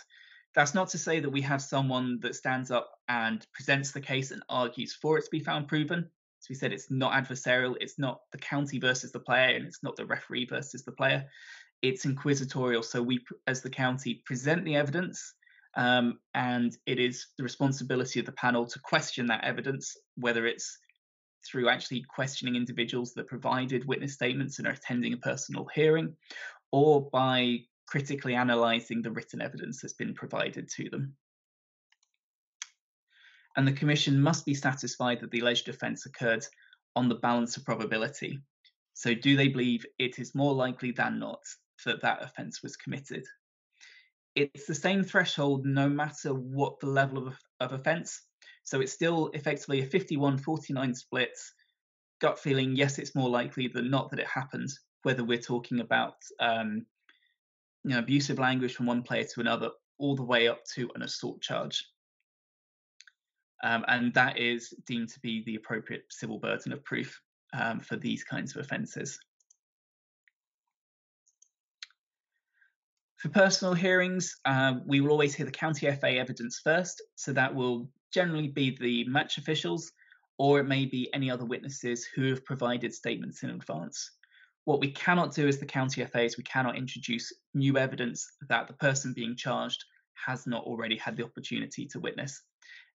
That's not to say that we have someone that stands up and presents the case and argues for it to be found proven. As we said, it's not adversarial, it's not the county versus the player, and it's not the referee versus the player. It's inquisitorial. So we, as the county, present the evidence, um, and it is the responsibility of the panel to question that evidence, whether it's through actually questioning individuals that provided witness statements and are attending a personal hearing, or by critically analysing the written evidence that's been provided to them. And the Commission must be satisfied that the alleged offence occurred on the balance of probability. So, do they believe it is more likely than not that that offence was committed? It's the same threshold no matter what the level of, of offence. So it's still effectively a 51 49 split. Gut feeling, yes, it's more likely than not that it happens, whether we're talking about um, you know, abusive language from one player to another, all the way up to an assault charge. Um, and that is deemed to be the appropriate civil burden of proof um, for these kinds of offences. For personal hearings, uh, we will always hear the county FA evidence first, so that will generally be the match officials, or it may be any other witnesses who have provided statements in advance. What we cannot do as the county FA is we cannot introduce new evidence that the person being charged has not already had the opportunity to witness.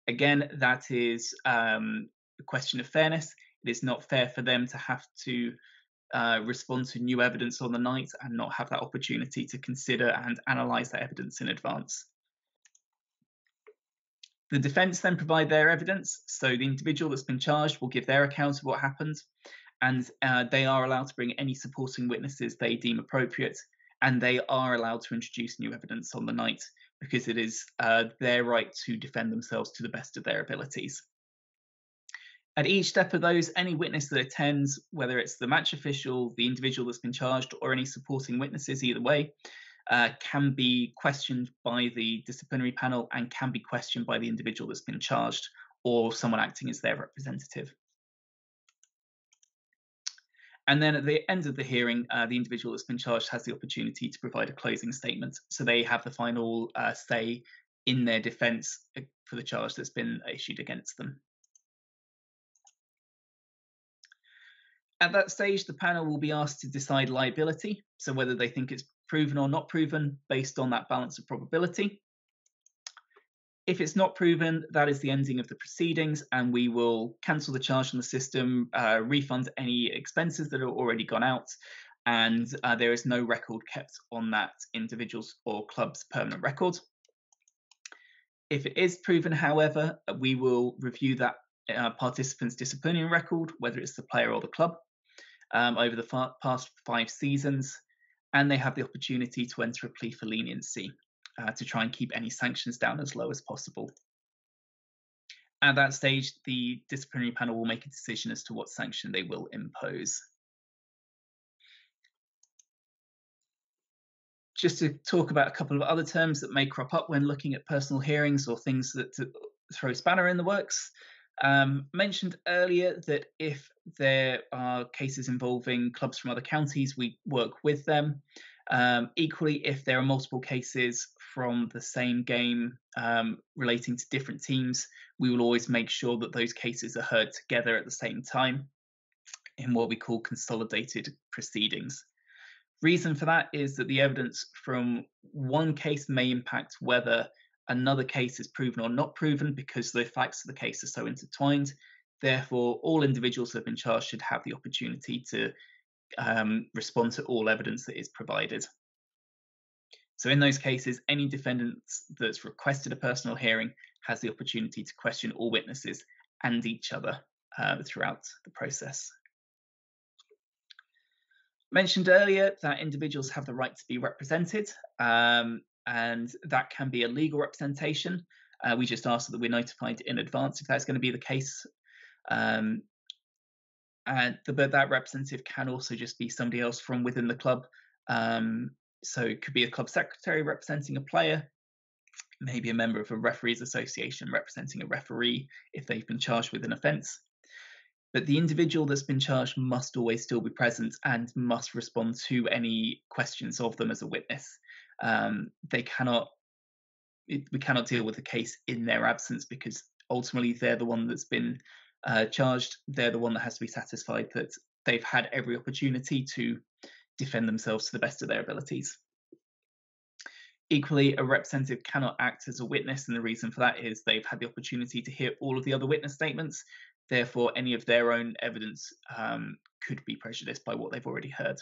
Again, that is um, a question of fairness. It is not fair for them to have to uh, respond to new evidence on the night and not have that opportunity to consider and analyse that evidence in advance. The defence then provide their evidence, so the individual that's been charged will give their account of what happened, and uh, they are allowed to bring any supporting witnesses they deem appropriate, and they are allowed to introduce new evidence on the night because it is uh, their right to defend themselves to the best of their abilities. At each step of those, any witness that attends, whether it's the match official, the individual that's been charged, or any supporting witnesses, either way, uh, can be questioned by the disciplinary panel and can be questioned by the individual that's been charged or someone acting as their representative. And then at the end of the hearing, uh, the individual that's been charged has the opportunity to provide a closing statement. So they have the final uh, say in their defence uh, for the charge that's been issued against them. At that stage, the panel will be asked to decide liability, so whether they think it's proven or not proven based on that balance of probability. If it's not proven, that is the ending of the proceedings, and we will cancel the charge on the system, uh, refund any expenses that are already gone out, and uh, there is no record kept on that individual's or club's permanent record. If it is proven, however, we will review that uh, participant's disciplinary record, whether it's the player or the club, um, over the past five seasons, and they have the opportunity to enter a plea for leniency uh, to try and keep any sanctions down as low as possible. At that stage, the disciplinary panel will make a decision as to what sanction they will impose. Just to talk about a couple of other terms that may crop up when looking at personal hearings or things that throw spanner in the works. Um, mentioned earlier that if there are cases involving clubs from other counties, we work with them. Um, equally, if there are multiple cases from the same game um, relating to different teams, we will always make sure that those cases are heard together at the same time in what we call consolidated proceedings. Reason for that is that the evidence from one case may impact whether another case is proven or not proven because the facts of the case are so intertwined. Therefore, all individuals who have been charged should have the opportunity to um, respond to all evidence that is provided. So, in those cases, any defendant that's requested a personal hearing has the opportunity to question all witnesses and each other uh, throughout the process. Mentioned earlier that individuals have the right to be represented. Um, and that can be a legal representation. Uh, we just ask that we're notified in advance if that's going to be the case. Um, and the, but that representative can also just be somebody else from within the club. Um, so it could be a club secretary representing a player, maybe a member of a referees association representing a referee if they've been charged with an offence. But the individual that's been charged must always still be present and must respond to any questions of them as a witness um, they cannot it, we cannot deal with the case in their absence because ultimately they're the one that's been uh, charged. They're the one that has to be satisfied that they've had every opportunity to defend themselves to the best of their abilities. Equally, a representative cannot act as a witness, and the reason for that is they've had the opportunity to hear all of the other witness statements. Therefore, any of their own evidence um, could be prejudiced by what they've already heard.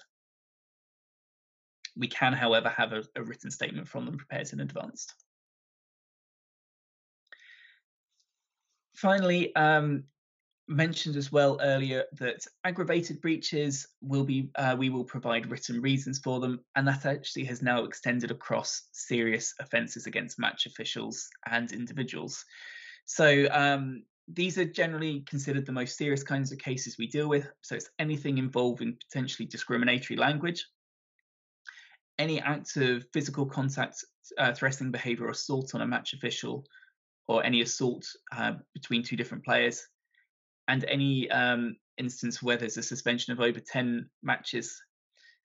We can, however, have a, a written statement from them prepared in advance. Finally, um, mentioned as well earlier that aggravated breaches will be uh, we will provide written reasons for them and that actually has now extended across serious offences against match officials and individuals so um, these are generally considered the most serious kinds of cases we deal with so it's anything involving potentially discriminatory language any act of physical contact, uh, threatening behaviour, or assault on a match official, or any assault uh, between two different players, and any um, instance where there's a suspension of over 10 matches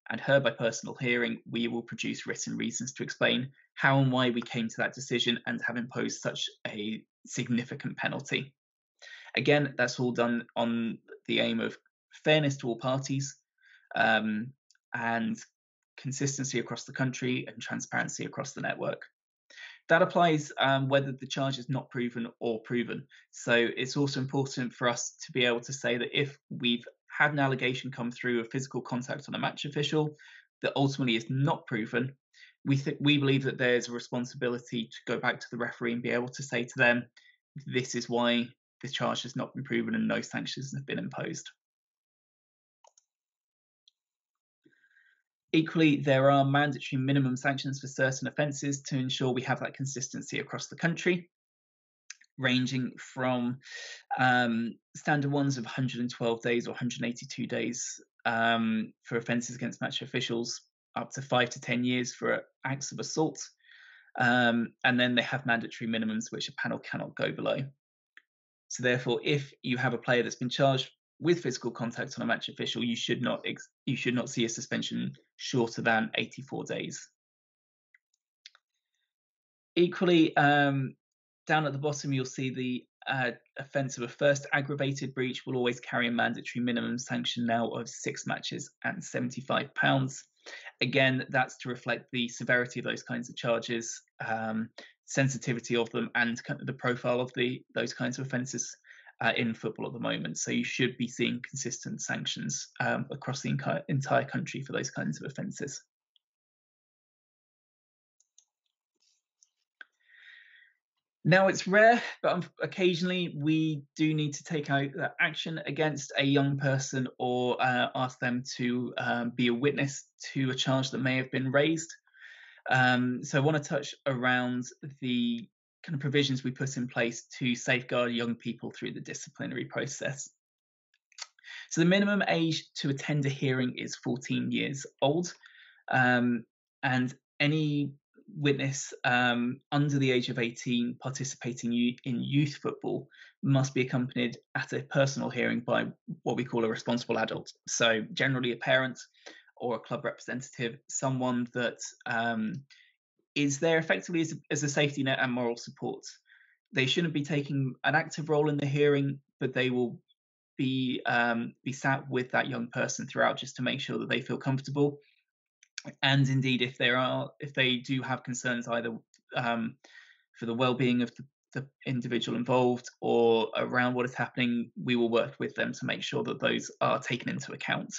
and heard by personal hearing, we will produce written reasons to explain how and why we came to that decision and have imposed such a significant penalty. Again, that's all done on the aim of fairness to all parties um, and consistency across the country and transparency across the network. That applies um, whether the charge is not proven or proven. So it's also important for us to be able to say that if we've had an allegation come through of physical contact on a match official that ultimately is not proven, we th- we believe that there's a responsibility to go back to the referee and be able to say to them, this is why the charge has not been proven and no sanctions have been imposed. Equally, there are mandatory minimum sanctions for certain offences to ensure we have that consistency across the country, ranging from um, standard ones of 112 days or 182 days um, for offences against match officials, up to five to 10 years for acts of assault. Um, and then they have mandatory minimums, which a panel cannot go below. So, therefore, if you have a player that's been charged with physical contact on a match official, you should not ex- you should not see a suspension shorter than 84 days. Equally, um, down at the bottom, you'll see the uh, offence of a first aggravated breach will always carry a mandatory minimum sanction now of six matches and £75. Again, that's to reflect the severity of those kinds of charges, um, sensitivity of them, and the profile of the those kinds of offences uh, in football at the moment. So you should be seeing consistent sanctions um, across the entire country for those kinds of offences. Now it's rare, but occasionally we do need to take out action against a young person or uh, ask them to um, be a witness to a charge that may have been raised. Um, so I want to touch around the kind of provisions we put in place to safeguard young people through the disciplinary process. So the minimum age to attend a hearing is 14 years old, um, and any witness um, under the age of 18 participating in youth football must be accompanied at a personal hearing by what we call a responsible adult. So, generally, a parent or a club representative, someone that um, is there effectively as a, as a safety net and moral support. They shouldn't be taking an active role in the hearing, but they will be um, be sat with that young person throughout just to make sure that they feel comfortable and indeed if there are if they do have concerns either um, for the well-being of the, the, individual involved or around what is happening we will work with them to make sure that those are taken into account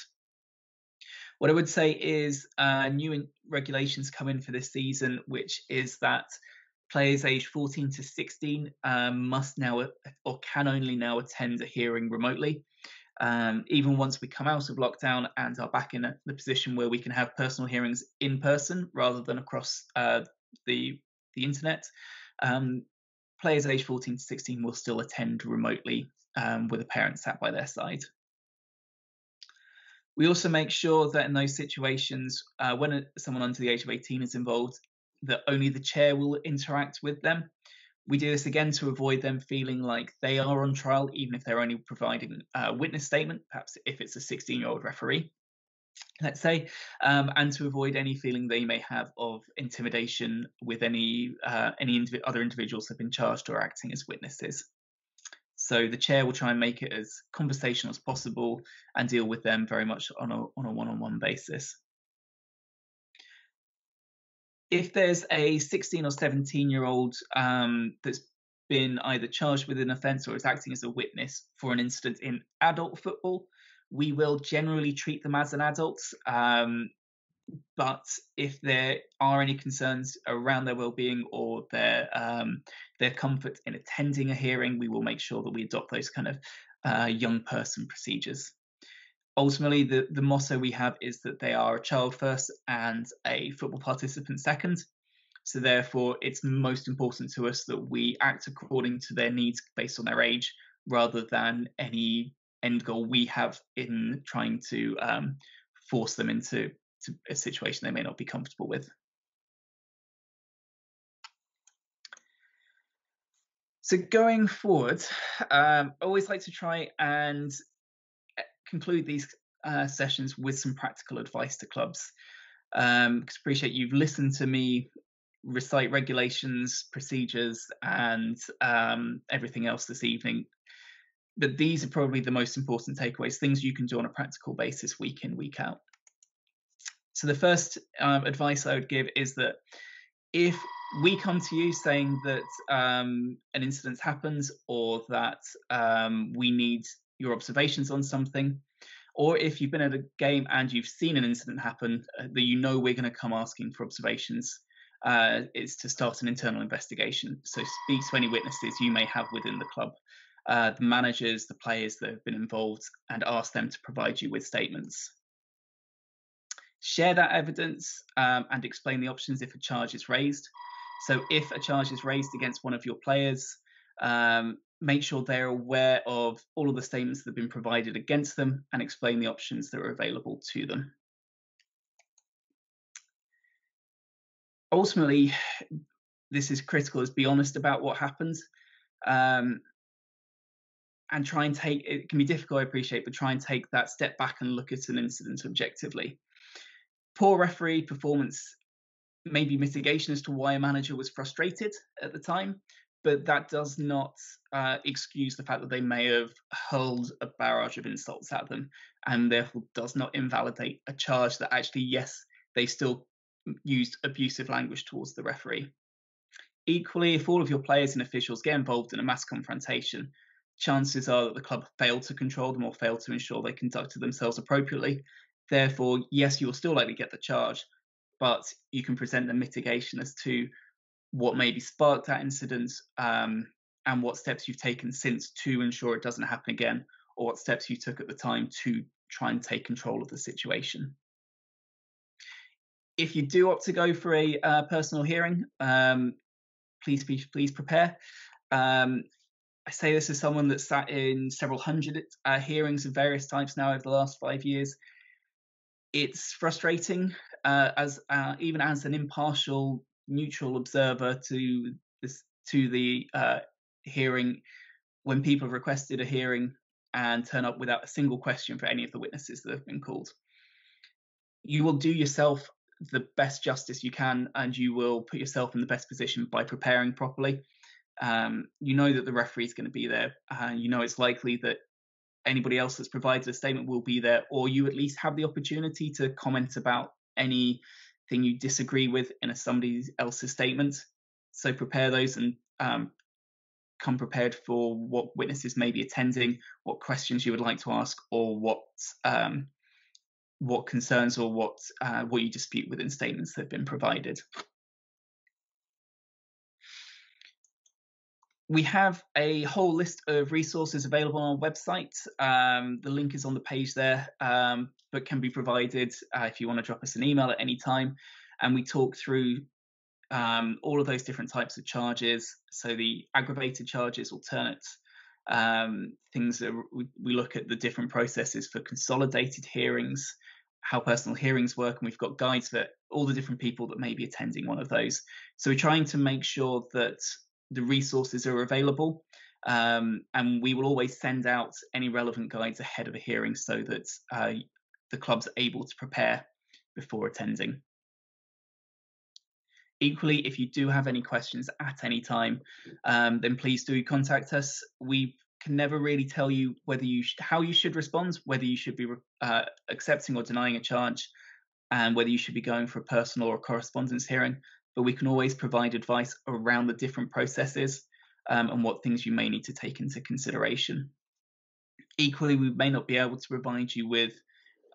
what i would say is uh, new regulations come in for this season which is that players aged 14 to 16 um, must now or can only now attend a hearing remotely um, even once we come out of lockdown and are back in the position where we can have personal hearings in person rather than across uh, the the internet, um, players aged 14 to 16 will still attend remotely um, with a parent sat by their side. We also make sure that in those situations, uh, when someone under the age of 18 is involved, that only the chair will interact with them. We do this again to avoid them feeling like they are on trial, even if they're only providing a witness statement, perhaps if it's a 16 year old referee, let's say, um, and to avoid any feeling they may have of intimidation with any uh, any indiv- other individuals who have been charged or acting as witnesses. So the chair will try and make it as conversational as possible and deal with them very much on a on a one-on-one basis if there's a 16 or 17 year old um, that's been either charged with an offence or is acting as a witness for an incident in adult football, we will generally treat them as an adult. Um, but if there are any concerns around their well-being or their um, their comfort in attending a hearing, we will make sure that we adopt those kind of uh, young person procedures. Ultimately the, the motto we have is that they are a child first and a football participant second. So therefore it's most important to us that we act according to their needs based on their age rather than any end goal we have in trying to um, force them into a situation they may not be comfortable with so going forward um, i always like to try and conclude these uh, sessions with some practical advice to clubs. Um, appreciate you've listened to me recite regulations, procedures, and um, everything else this evening. But these are probably the most important takeaways, things you can do on a practical basis week in, week out. So, the first um, advice I would give is that if we come to you saying that um, an incident happens or that um, we need your observations on something, or if you've been at a game and you've seen an incident happen uh, that you know we're going to come asking for observations, uh, is to start an internal investigation. So speak to any witnesses you may have within the club, uh, the managers, the players that have been involved, and ask them to provide you with statements. Share that evidence um, and explain the options if a charge is raised. So if a charge is raised against one of your players, um, make sure they're aware of all of the statements that have been provided against them and explain the options that are available to them. Ultimately, this is critical is be honest about what happens um, and try and take it can be difficult i appreciate but try and take that step back and look at an incident objectively poor referee performance maybe mitigation as to why a manager was frustrated at the time but that does not uh, excuse the fact that they may have hurled a barrage of insults at them, and therefore does not invalidate a charge that actually, yes, they still used abusive language towards the referee. Equally, if all of your players and officials get involved in a mass confrontation, chances are that the club failed to control them or failed to ensure they conducted themselves appropriately. Therefore, yes, you will still likely get the charge, but you can present the mitigation as to what maybe sparked that incident, um, and what steps you've taken since to ensure it doesn't happen again, or what steps you took at the time to try and take control of the situation. If you do opt to go for a uh, personal hearing, um, please please prepare. Um, I say this as someone that's sat in several hundred uh, hearings of various types now over the last five years. It's frustrating uh, as uh, even as an impartial, neutral observer to this to the uh, hearing when people have requested a hearing and turn up without a single question for any of the witnesses that have been called. You will do yourself the best justice you can and you will put yourself in the best position by preparing properly. Um, you know that the referee is going to be there, and you know it's likely that anybody else that's provided a statement will be there, or you at least have the opportunity to comment about anything you disagree with in a somebody else's statement. So prepare those and um, come prepared for what witnesses may be attending, what questions you would like to ask, or what um, what concerns or what uh, what you dispute within statements that have been provided. We have a whole list of resources available on our website. Um, the link is on the page there, um, but can be provided uh, if you want to drop us an email at any time. And we talk through um, all of those different types of charges. So the aggravated charges, alternate um, things that we, we, look at the different processes for consolidated hearings, how personal hearings work, and we've got guides for all the different people that may be attending one of those. So we're trying to make sure that the resources are available. Um, and we will always send out any relevant guides ahead of a hearing so that uh, the club's able to prepare before attending. Equally, if you do have any questions at any time, um, then please do contact us. We can never really tell you whether you how you should respond, whether you should be uh, accepting or denying a charge, and whether you should be going for a personal or correspondence hearing but we can always provide advice around the different processes um, and what things you may need to take into consideration. Equally, we may not be able to provide you with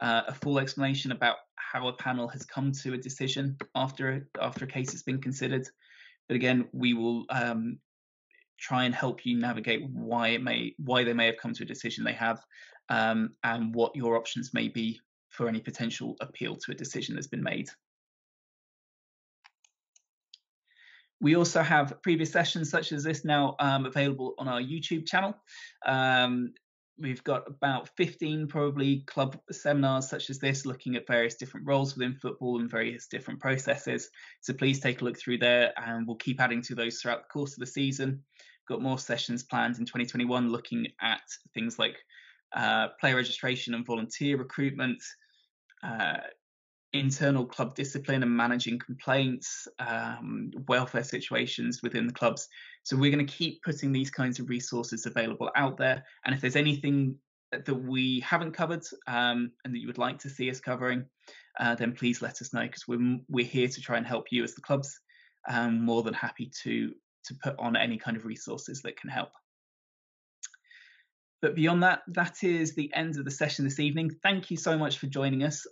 uh, a full explanation about how a panel has come to a decision after after a case has been considered. But again, we will um, try and help you navigate why it may why they may have come to a decision they have, um, and what your options may be for any potential appeal to a decision that's been made. We also have previous sessions such as this now um, available on our YouTube channel. Um, we've got about 15 probably club seminars such as this looking at various different roles within football and various different processes. So please take a look through there and we'll keep adding to those throughout the course of the season. Got more sessions planned in 2021 looking at things like uh, player registration and volunteer recruitment, uh, internal club discipline and managing complaints, um, welfare situations within the clubs. So we're going to keep putting these kinds of resources available out there. And if there's anything that we haven't covered um, and that you would like to see us covering, uh, then please let us know because we're we're here to try and help you as the clubs. I'm more than happy to to put on any kind of resources that can help. But beyond that, that is the end of the session this evening. Thank you so much for joining us.